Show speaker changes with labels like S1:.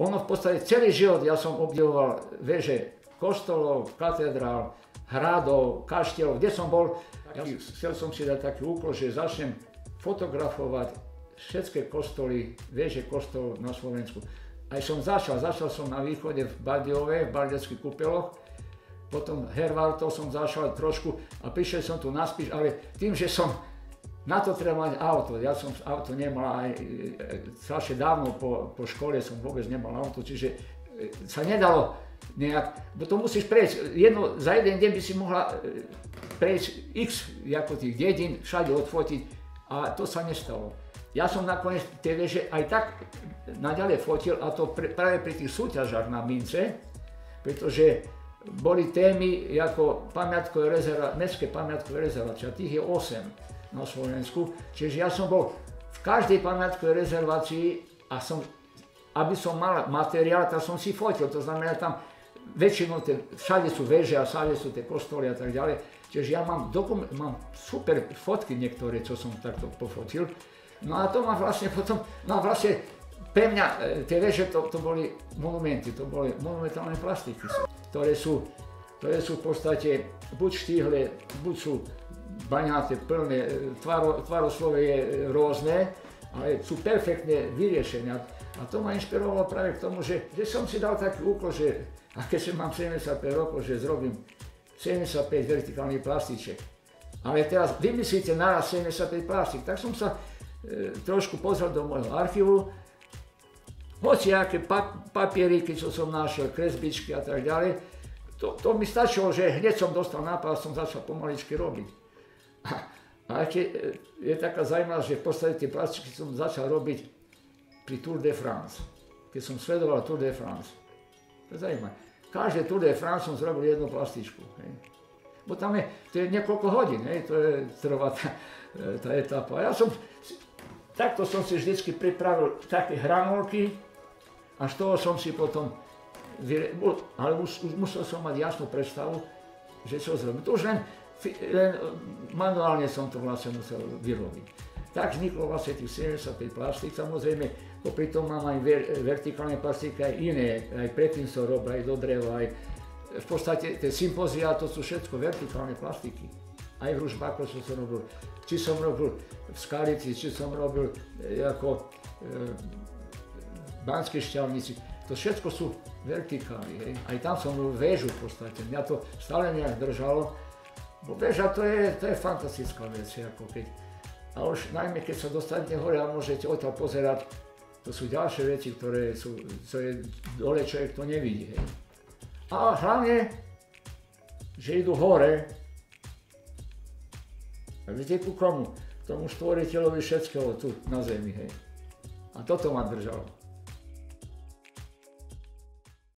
S1: ono v podstate celý život ja som obdivoval veže kostolov, katedrál, hradov, kaštielov, kde som bol. Ja chcel som si dať taký úkol, že začnem fotografovať všetky kostoly, veže kostolov na Slovensku. Aj som začal, začal som na východe v Bardiove, v Bardeckých kúpeloch, potom Hervaltov som začal trošku a prišiel som tu naspíš, ale tým, že som na to treba mať auto. Ja som auto nemal aj e, strašne dávno po, po škole som vôbec nemal auto, čiže e, sa nedalo nejak, bo to musíš prejsť, jedno, za jeden deň by si mohla e, prejsť x ako tých dedín, všade odfotiť a to sa nestalo. Ja som nakoniec tie veže aj tak naďalej fotil a to pre, práve pri tých súťažách na mince, pretože boli témy ako pamiatkové rezerva, mestské pamiatkové rezervácie, a tých je 8 na Slovensku. Čiže ja som bol v každej pamiatkovej rezervácii a som, aby som mal materiál, tak som si fotil. To znamená, tam väčšinou tie, všade sú veže a všade sú tie kostoly a tak ďalej. Čiže ja mám, dokument, mám super fotky niektoré, čo som takto pofotil. No a to ma vlastne potom, no vlastne pre mňa e, tie veže to, to boli monumenty, to boli monumentálne plastiky, ktoré sú, ktoré sú v podstate buď štíhle, buď sú baňáte plné, e, tvaro, tvaroslove je rôzne, ale sú perfektne vyriešené. A to ma inšpirovalo práve k tomu, že, že som si dal taký úkol, že a keď mám 75 rokov, že zrobím 75 vertikálnych plastiček. Ale teraz vymyslíte naraz 75 plastik, tak som sa e, trošku pozrel do môjho archívu, hoci aké papieriky, čo som našiel, kresbičky a tak ďalej, to, to mi stačilo, že hneď som dostal nápad a som začal pomaličky robiť. A ešte e, je taká zaujímavá, že v podstate tie plastiky som začal robiť pri Tour de France. Keď som sledoval Tour de France. To je zaujímavé. Každé Tour de France som zrobil jednu plastičku. Hej. Bo tam je, to je niekoľko hodín, hej, to je trvá tá, e, tá etapa. Ja som, takto som si vždycky pripravil také hranolky a z toho som si potom, ale už, už musel som mať jasnú predstavu, že čo zrobím. To už len len e, manuálne som to vlastne musel vyrobiť. Tak vzniklo vlastne tých 75 plastik, samozrejme, popri tom mám aj ver, vertikálne plastiky, aj iné, aj predtým som robil, aj do dreva, aj v podstate tie sympozia, to sú všetko vertikálne plastiky. Aj v Ružbáku som som robil, či som robil v Skalici, či som robil e, ako e, Banskej šťavnici, to všetko sú vertikály, hej. Aj tam som robil väžu v podstate, mňa to stále nejak držalo, Bo beža to je, to je fantastická vec, ako keď, a už najmä keď sa dostanete hore a môžete odtiaľ pozerať, to sú ďalšie veci, ktoré sú, čo je dole človek to nevidí. Hej. A hlavne, že idú hore, a viete ku komu? Tomu stvoriteľovi všetkého tu na zemi. Hej. A toto ma držalo.